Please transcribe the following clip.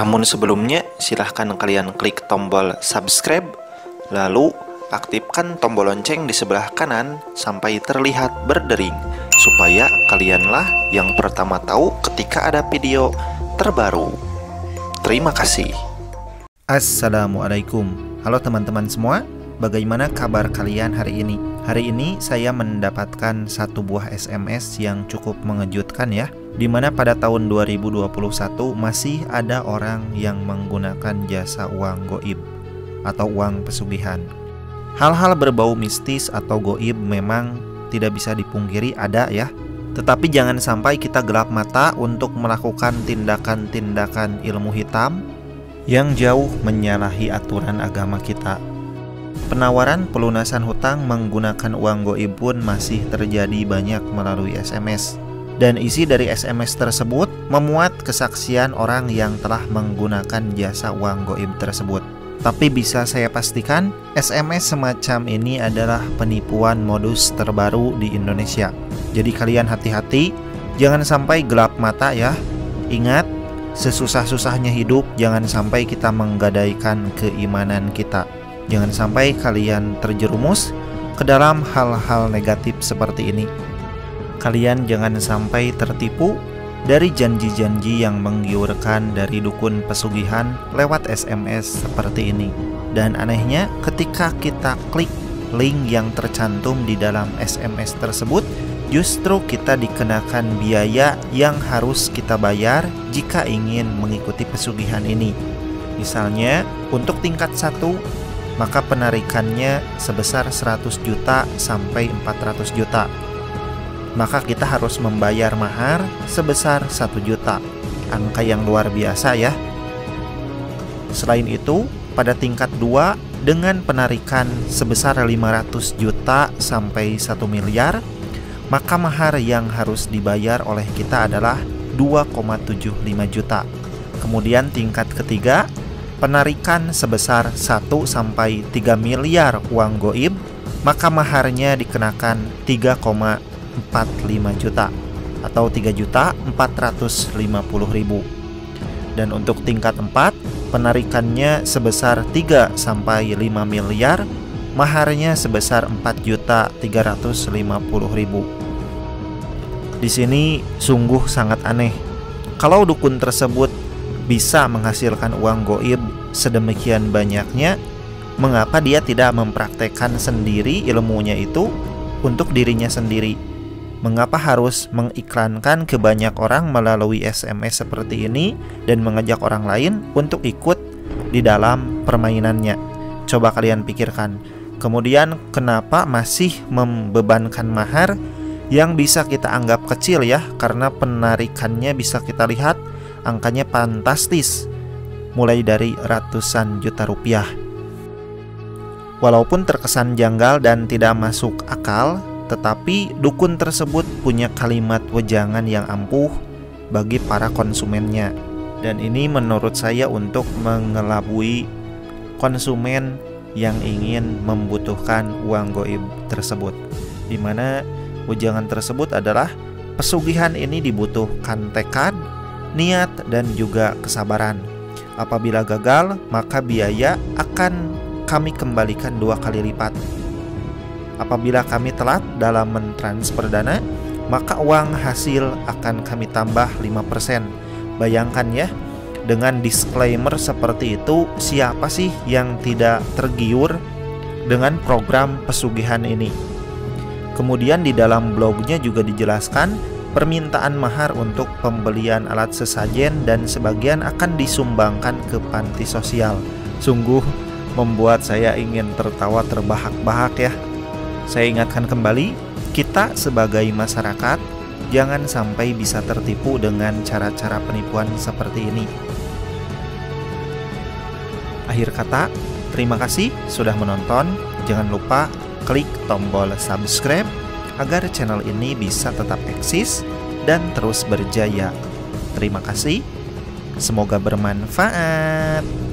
Namun sebelumnya, silahkan kalian klik tombol subscribe, lalu aktifkan tombol lonceng di sebelah kanan sampai terlihat berdering, supaya kalianlah yang pertama tahu ketika ada video terbaru. Terima kasih. Assalamualaikum Halo teman-teman semua Bagaimana kabar kalian hari ini? Hari ini saya mendapatkan satu buah SMS yang cukup mengejutkan ya Di mana pada tahun 2021 masih ada orang yang menggunakan jasa uang goib Atau uang pesugihan Hal-hal berbau mistis atau goib memang tidak bisa dipungkiri ada ya tetapi jangan sampai kita gelap mata untuk melakukan tindakan-tindakan ilmu hitam yang jauh menyalahi aturan agama kita. Penawaran pelunasan hutang menggunakan uang goib pun masih terjadi banyak melalui SMS. Dan isi dari SMS tersebut memuat kesaksian orang yang telah menggunakan jasa uang goib tersebut. Tapi bisa saya pastikan, SMS semacam ini adalah penipuan modus terbaru di Indonesia. Jadi kalian hati-hati, jangan sampai gelap mata ya. Ingat, sesusah-susahnya hidup, jangan sampai kita menggadaikan keimanan kita. Jangan sampai kalian terjerumus ke dalam hal-hal negatif seperti ini. Kalian jangan sampai tertipu dari janji-janji yang menggiurkan dari dukun pesugihan lewat SMS seperti ini. Dan anehnya, ketika kita klik link yang tercantum di dalam SMS tersebut, justru kita dikenakan biaya yang harus kita bayar jika ingin mengikuti pesugihan ini. Misalnya, untuk tingkat 1, maka penarikannya sebesar 100 juta sampai 400 juta. Maka kita harus membayar mahar sebesar 1 juta. Angka yang luar biasa ya. Selain itu, pada tingkat 2 dengan penarikan sebesar 500 juta sampai 1 miliar, maka mahar yang harus dibayar oleh kita adalah 2,75 juta. Kemudian tingkat ketiga, penarikan sebesar 1 sampai 3 miliar uang goib, maka maharnya dikenakan 3,45 juta atau 3 juta 450 ribu. Dan untuk tingkat 4, penarikannya sebesar 3 sampai 5 miliar, maharnya sebesar 4 juta 350 ribu. Di sini sungguh sangat aneh. Kalau dukun tersebut bisa menghasilkan uang goib sedemikian banyaknya, mengapa dia tidak mempraktekkan sendiri ilmunya itu untuk dirinya sendiri? Mengapa harus mengiklankan ke banyak orang melalui SMS seperti ini dan mengajak orang lain untuk ikut di dalam permainannya? Coba kalian pikirkan. Kemudian, kenapa masih membebankan mahar yang bisa kita anggap kecil ya karena penarikannya bisa kita lihat angkanya fantastis mulai dari ratusan juta rupiah. Walaupun terkesan janggal dan tidak masuk akal, tetapi dukun tersebut punya kalimat wejangan yang ampuh bagi para konsumennya. Dan ini menurut saya untuk mengelabui konsumen yang ingin membutuhkan uang goib tersebut. Di mana Ujangan tersebut adalah pesugihan ini dibutuhkan tekad, niat, dan juga kesabaran. Apabila gagal, maka biaya akan kami kembalikan dua kali lipat. Apabila kami telat dalam mentransfer dana, maka uang hasil akan kami tambah 5%. Bayangkan ya, dengan disclaimer seperti itu, siapa sih yang tidak tergiur dengan program pesugihan ini? Kemudian di dalam blognya juga dijelaskan permintaan mahar untuk pembelian alat sesajen dan sebagian akan disumbangkan ke panti sosial. Sungguh membuat saya ingin tertawa terbahak-bahak ya. Saya ingatkan kembali, kita sebagai masyarakat jangan sampai bisa tertipu dengan cara-cara penipuan seperti ini. Akhir kata, terima kasih sudah menonton. Jangan lupa klik tombol subscribe agar channel ini bisa tetap eksis dan terus berjaya. Terima kasih. Semoga bermanfaat.